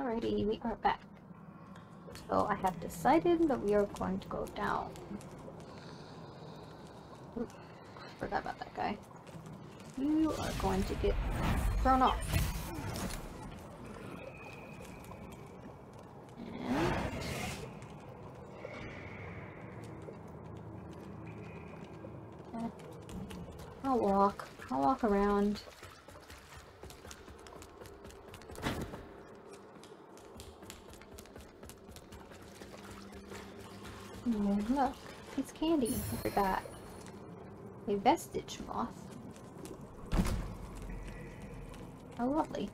Alrighty, we are back. So I have decided that we are going to go down. Oop, forgot about that guy. You are going to get thrown off. And... I'll walk. I'll walk around. Oh, look. It's candy. I forgot. A vestige moth. How lovely.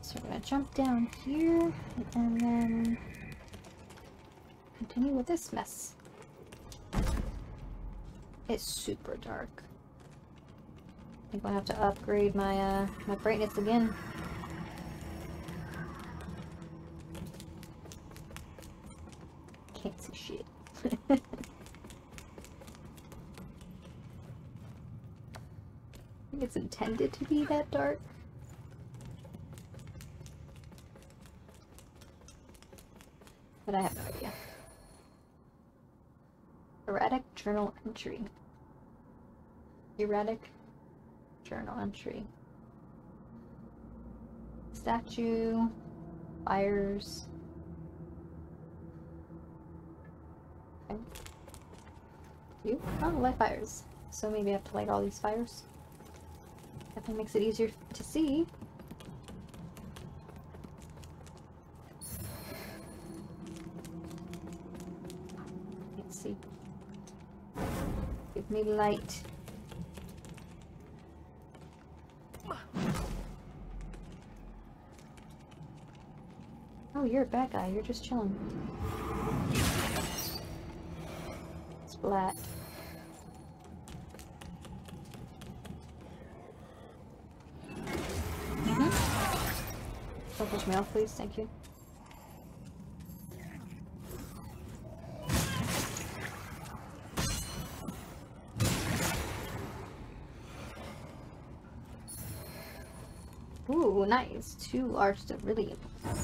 So we're gonna jump down here and then continue with this mess. It's super dark. I think I'll have to upgrade my uh my brightness again. Can't see shit. It's intended to be that dark. But I have no idea. Erratic journal entry. Erratic journal entry. Statue, fires. Okay. You? Oh, light fires. So maybe I have to light all these fires. Definitely makes it easier to see. Let's see. Give me light. Oh, you're a bad guy. You're just chilling. Splat. Me off, please. Thank you. Ooh, nice. Two large ceruleans. Ugh,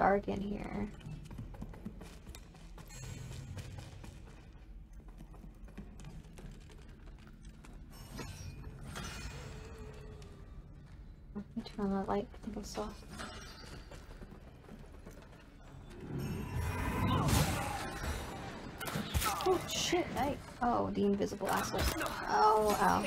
dark in here. Turn on that light. I think I'm soft. Oh shit, I- Oh, the invisible asshole. Oh, ow.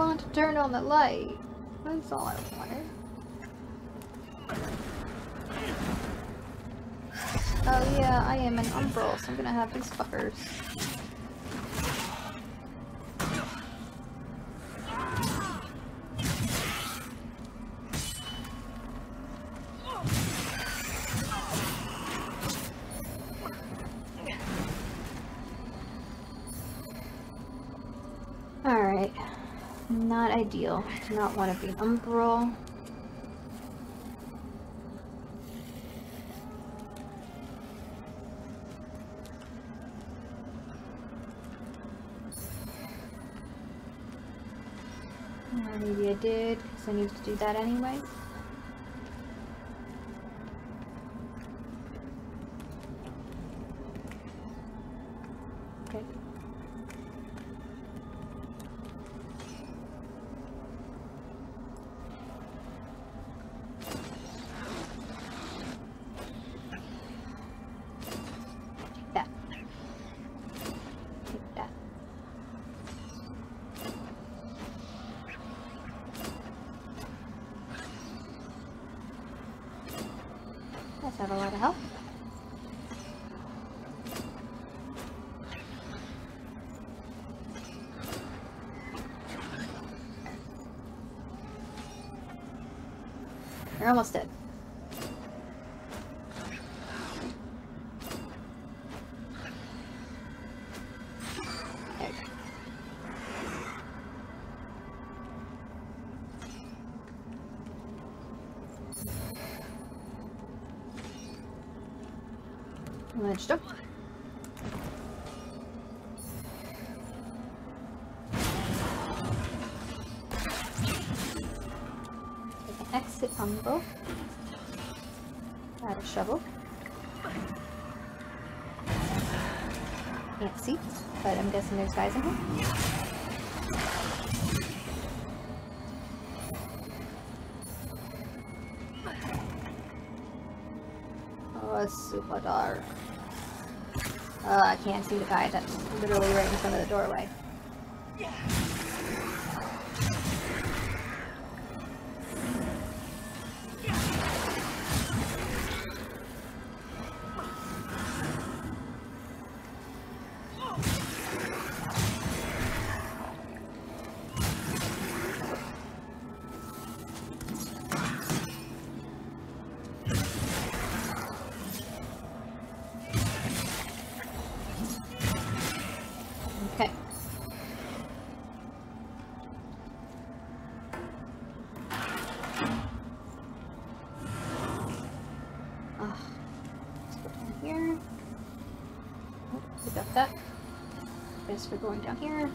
Want to turn on the light. That's all I wanted. Oh yeah, I am an umbral, so I'm gonna have these fuckers. Ideal. Do not want to be umbral. Maybe I did, because I needed to do that anyway. Let's jump. Take an exit both. Add a shovel. Can't see, but I'm guessing there's guys in here. Can't see the guy that's literally right in front of the doorway. Guess we're going down here.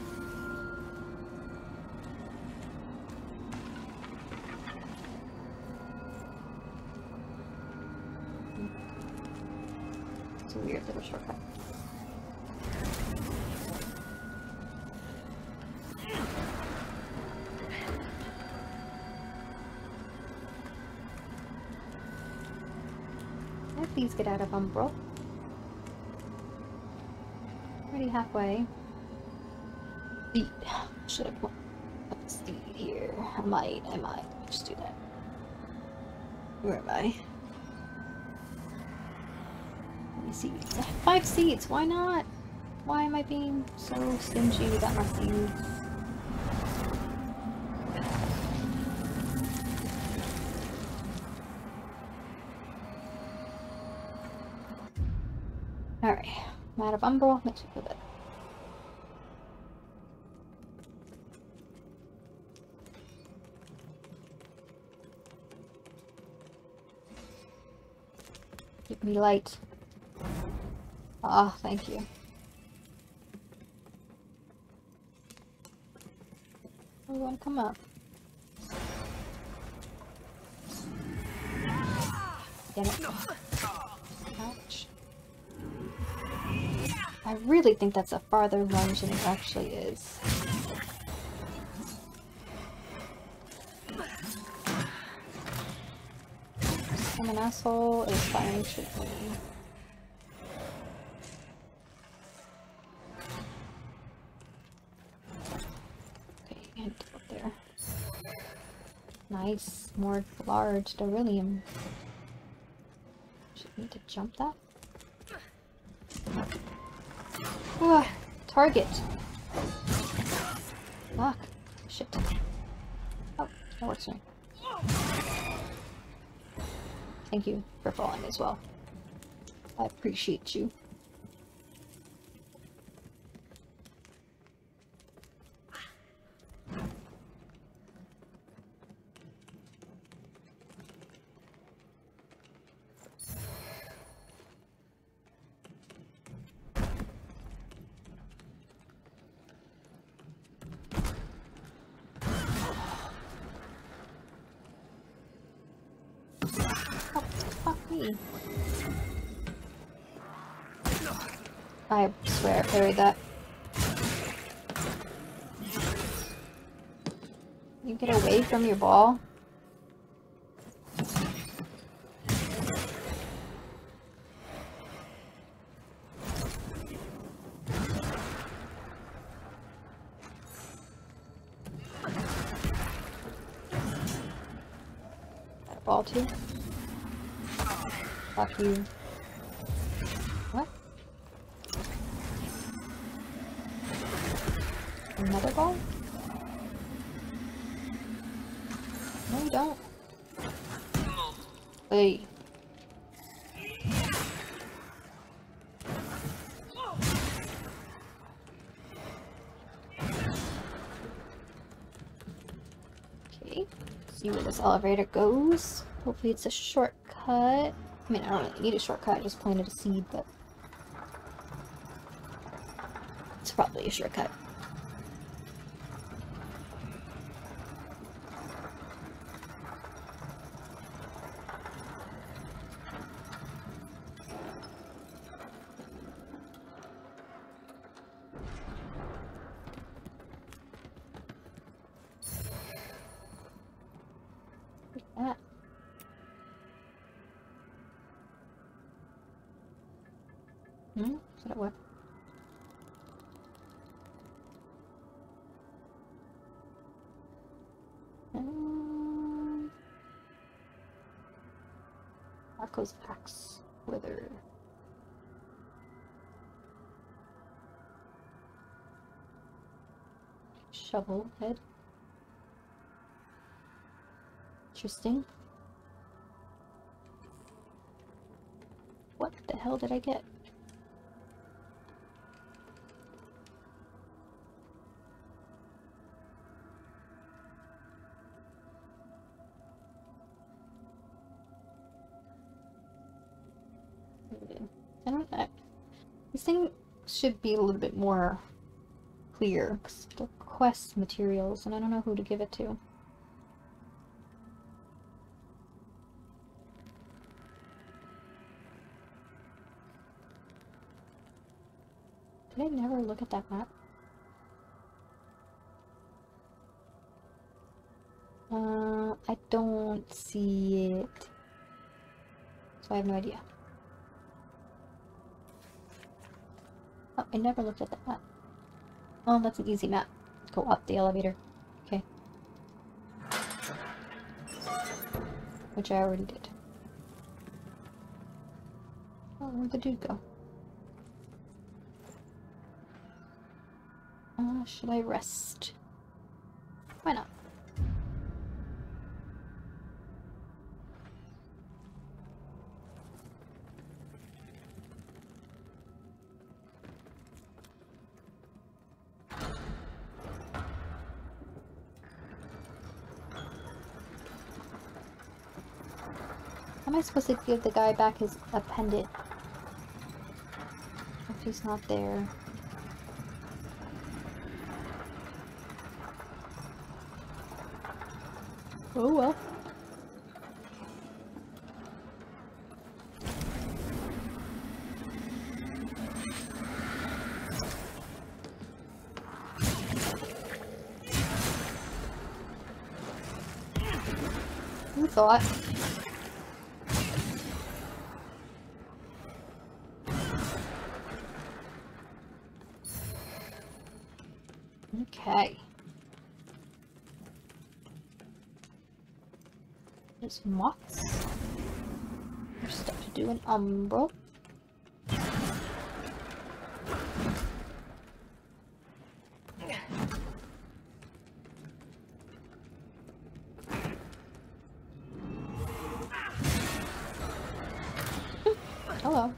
It's a weird little shortcut. Please get out of Umbral? Pretty halfway. Speed. Should have put up the speed here. I am I. Let me just do that. Where am I? Let me see. Five seeds, why not? Why am I being so stingy about my seeds? Alright, I'm out of Umbral. Let's go that. Keep light. Ah, thank you. We want to come up. Damn it. Ouch. I really think that's a farther lunge than it actually is. An asshole is firing shit at me. Okay, and up there. Nice, more large beryllium. Should need to jump that. Ugh, target. Fuck. Thank you for falling as well. I appreciate you. Parried that. You get away from your ball? A ball too? Fuck you. This elevator goes. Hopefully it's a shortcut. I mean, I don't really need a shortcut, I just planted a seed, but... It's probably a shortcut. Axe wither. Shovel head. Interesting. What the hell did I get? Should be a little bit more clear, the quest materials, and I don't know who to give it to. Did I never look at that map? Uh, I don't see it. So I have no idea. Oh, I never looked at that map. Oh, that's an easy map. Go up the elevator. Okay. Which I already did. Oh, where'd the dude go? Uh, should I rest? Why not? Am I supposed to give the guy back his appendant? If he's not there. Oh well. Thought? There's moths. There's stuff to do in Umbral. Hello.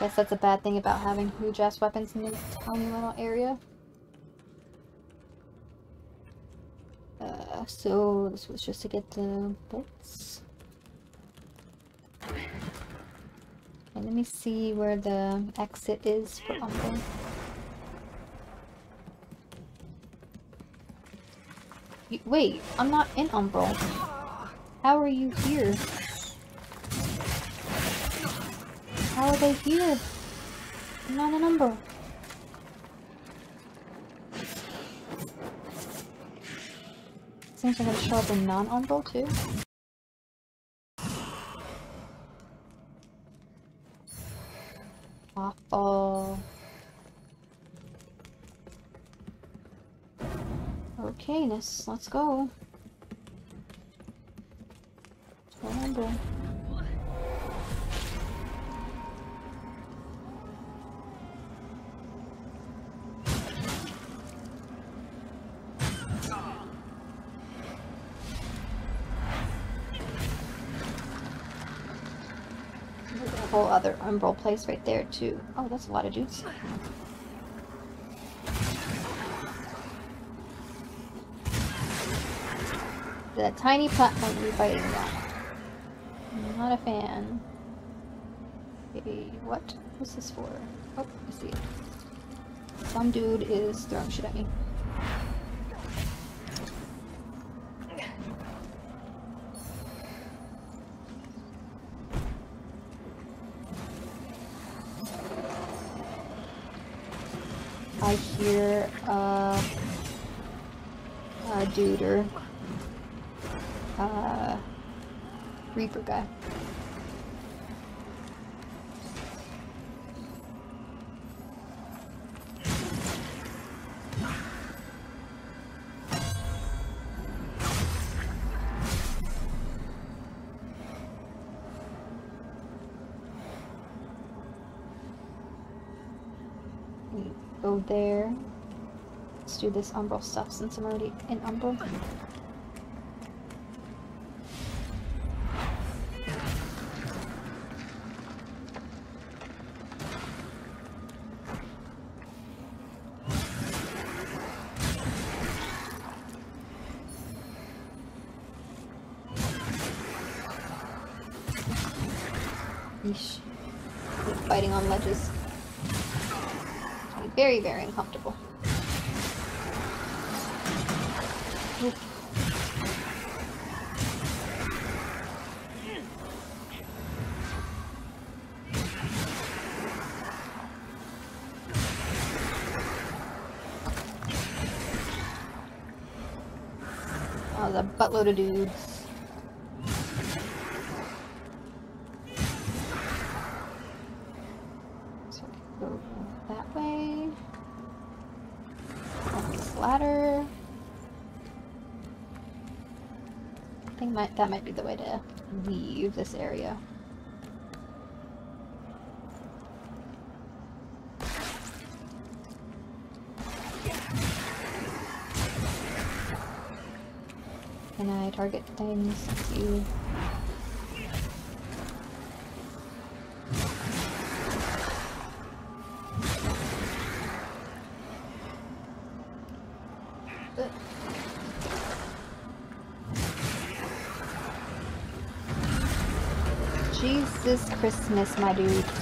Guess that's a bad thing about having huge ass weapons in this tiny little area. So this was just to get the bolts. Let me see where the exit is for Umbral. Wait, I'm not in Umbral. How are you here? How are they here? I'm not in Umbral. Seems I'm gonna show up in non-Umbral too. Awful. Okay, Nis, let's go. Let's go Umbral. Whole other umbral place right there too. Oh, that's a lot of dudes. The tiny platform you're fighting on. Not a fan. Okay, what? What's this for? Oh, I see it. Some dude is throwing shit at me. Reaper guy. Go there. Let's do this Umbral stuff since I'm already in Umbral. Buttload of dudes. So go that way. Up this ladder. I think might, that might be the way to leave this area. Can I target things? You. Jesus Christmas, my dude.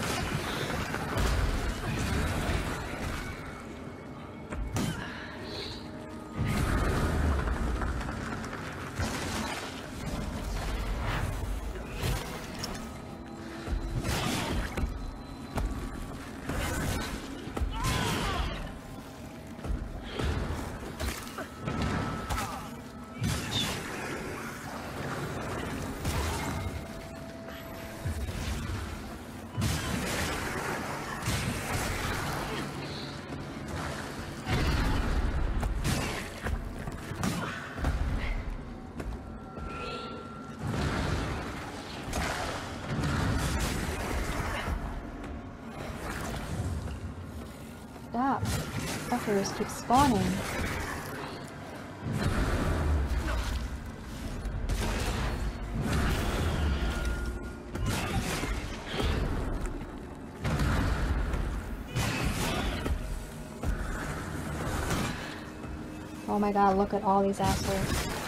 Fuckers keep spawning. Oh my god, look at all these assholes.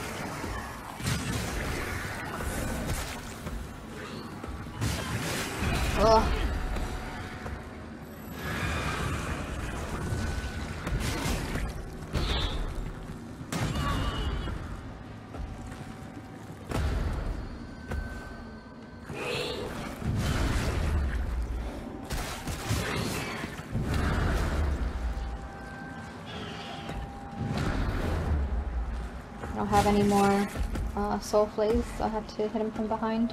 Don't have any more uh, soul flays, so I'll have to hit him from behind.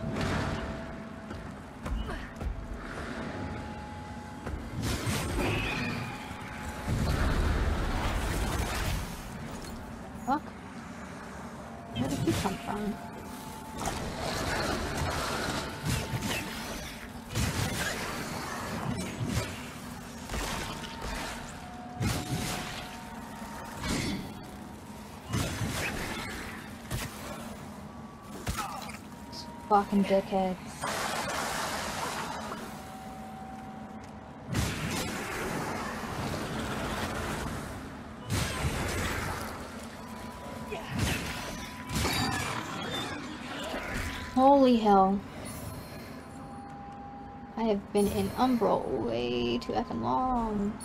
Fucking dickheads. Holy hell. I have been in Umbral way too effing long.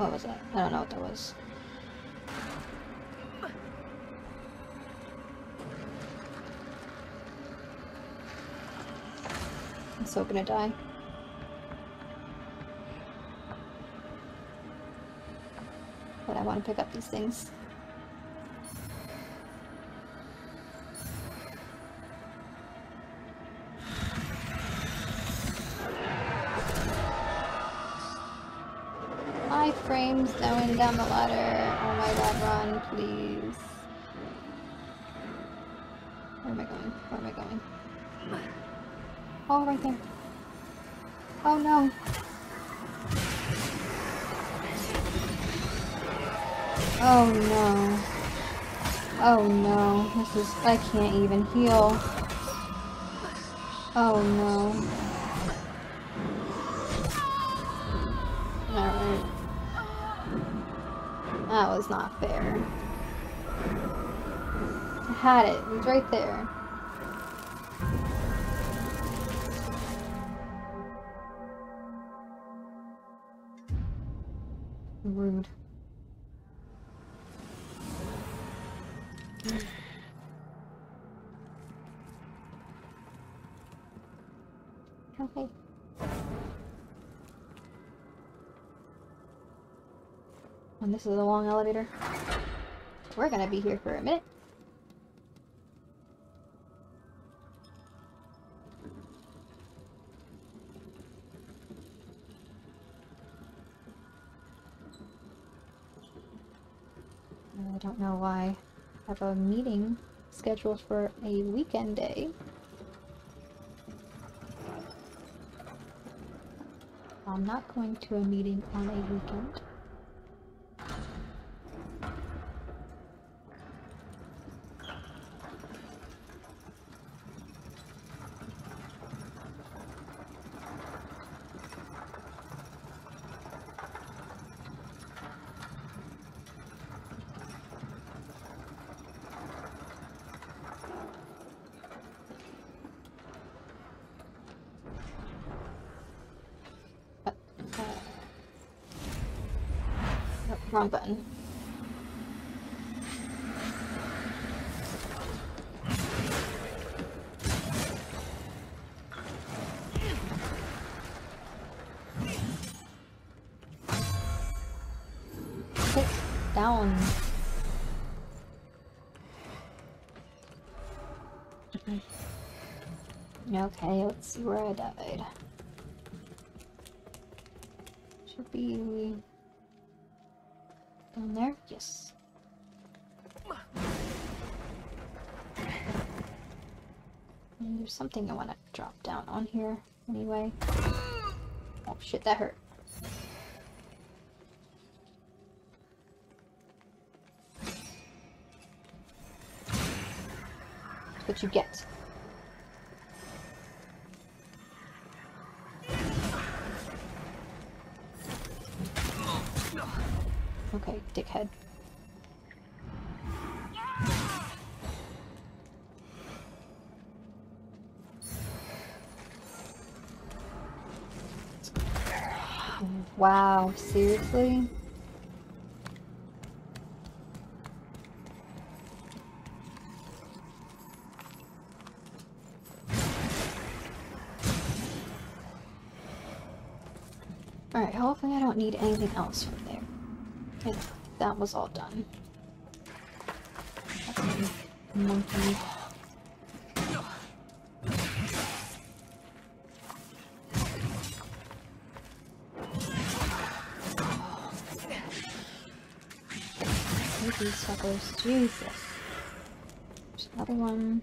What was that? I don't know what that was. I'm so gonna die. But I want to pick up these things. Down the ladder. Oh my god, run, please. Where am I going? Where am I going? Oh, right there. Oh no. Oh no. Oh no. This is- I can't even heal. Oh no. Alright. That was not fair. I had it. It was right there. Rude. And this is a long elevator. We're gonna be here for a minute. I don't know why I have a meeting scheduled for a weekend day. I'm not going to a meeting on a weekend. Wrong button. Sit down. Okay, let's see where I died. Should be There's something I want to drop down on here anyway. Oh shit, that hurt. That's what you get. Wow, seriously? Alright, hopefully I don't need anything else from there. That was all done. Fucking Monkey. These suckers. Jesus. There's another one.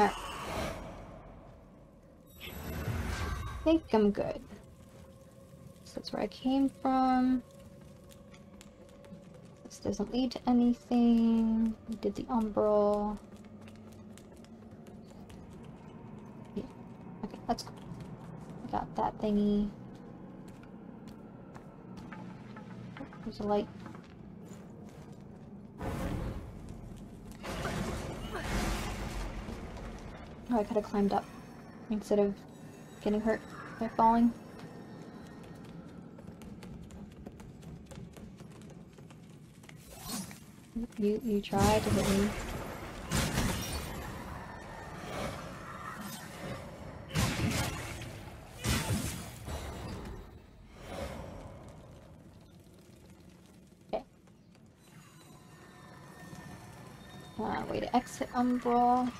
I think I'm good. So that's where I came from. Doesn't lead to anything. We did the umbral. Yeah. Okay, that's cool. I got that thingy. Oh, there's a light. Oh, I could have climbed up instead of getting hurt by falling. You you tried to hit me. Uh, way to exit Umbral.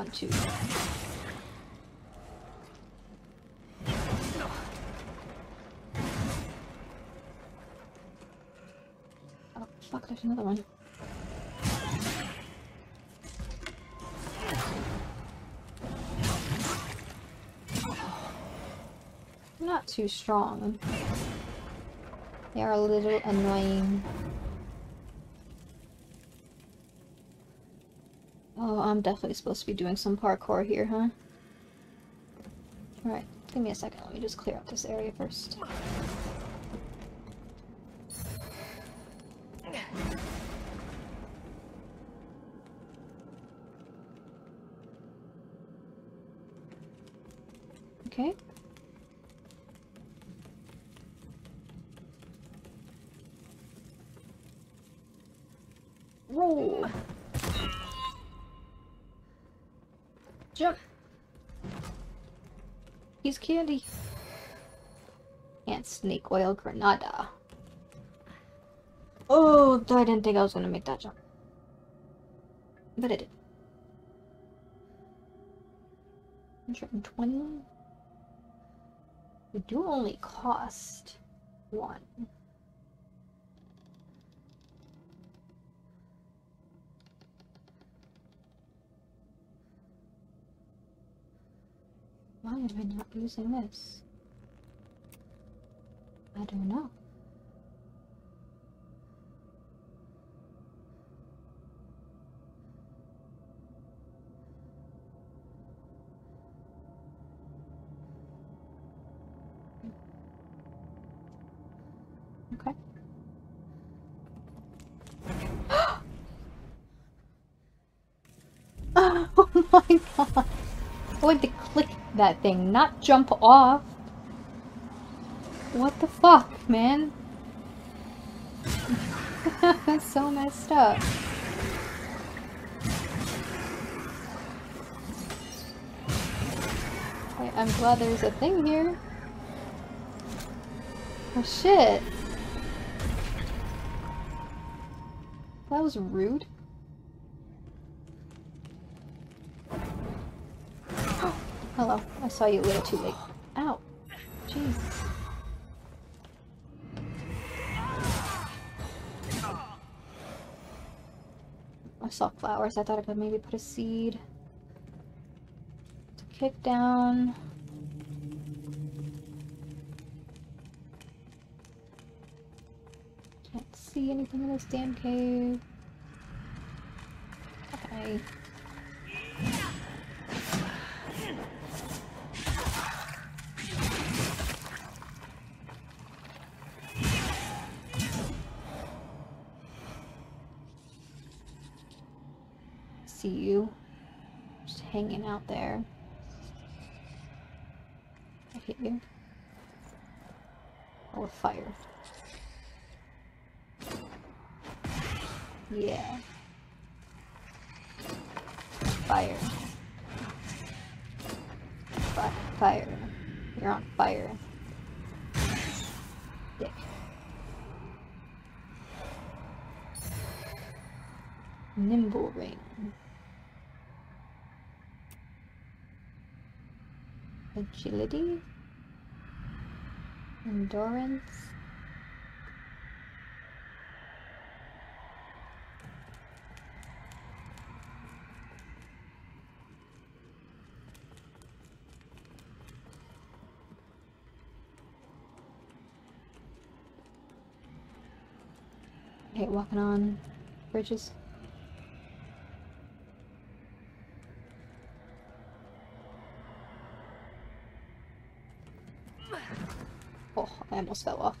Have a. Oh fuck, there's another one. Not too strong. They are a little annoying. Oh, I'm definitely supposed to be doing some parkour here, huh? Alright, give me a second. Let me just clear out this area first. Okay. Candy. And snake oil granada. Oh, I didn't think I was gonna make that jump. But I did. 120? They do only cost one. Why am I not using this? I don't know. Okay. oh my god! I wanted to click that thing, not jump off. What the fuck, man? That's so messed up. I'm glad there's a thing here. Oh shit. That was rude. Hello. I saw you a little too late. Ow. Jeez. I saw flowers. I thought I could maybe put a seed. To kick down. Can't see anything in this damn cave. Okay. See you. Just hanging out there. I hit you. Or fire. Yeah. Fire. Fi fire. You're on fire. Dick. Nimble ring. Agility. Endurance. Walking on bridges. Oh, I almost fell off.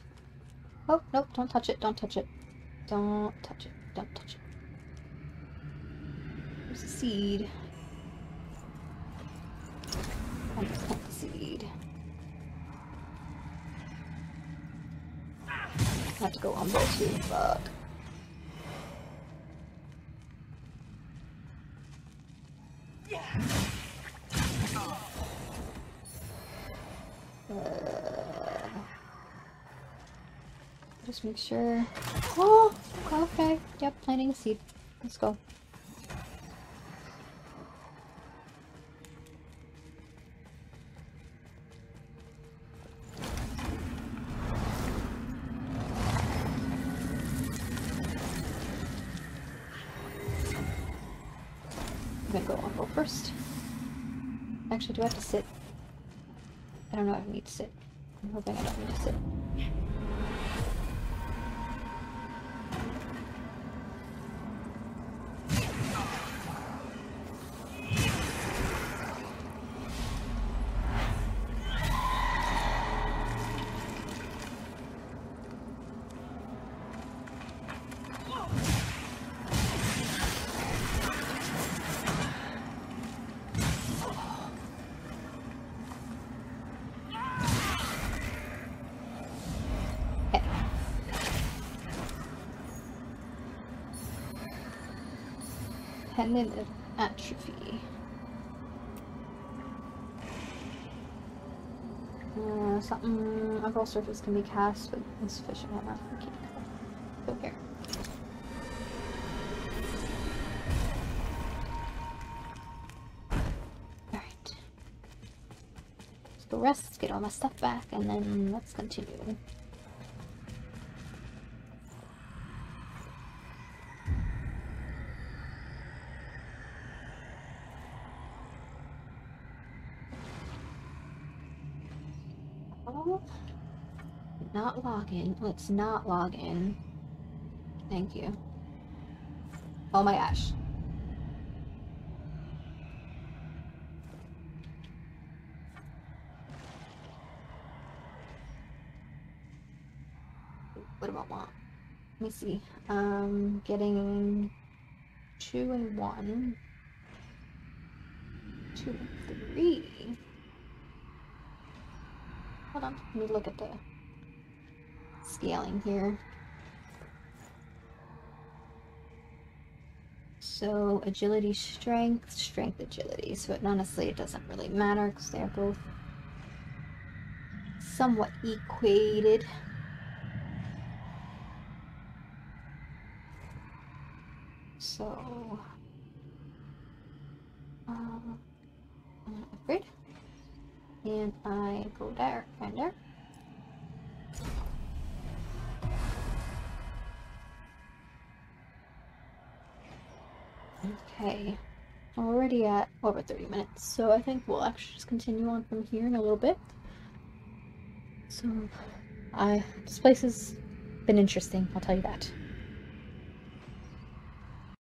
Oh, nope, don't touch it, don't touch it. Don't touch it, don't touch it. There's a seed. I just the seed. I have to go on there too, fuck. Just make sure. Oh, okay. Yep, planting a seed. Let's go. Do I have to sit? I don't know if I need to sit. I'm hoping I don't need to sit. Of Atrophy. Uh, something of all surface can be cast with insufficient mana. Okay, cool. Go here. Alright. Let's go rest, get all my stuff back, and then let's continue. Not Let's not log in. Thank you. Oh my gosh. What do I want? Let me see. Um, getting two and one. Two and three. Hold on, let me look at the scaling here. So agility, strength, strength, agility. So it, honestly, it doesn't really matter because they're both somewhat equated. So, um, upgrade and I go there and there. Okay, already at over 30 minutes, so I think we'll actually just continue on from here in a little bit. So, I this place has been interesting, I'll tell you that.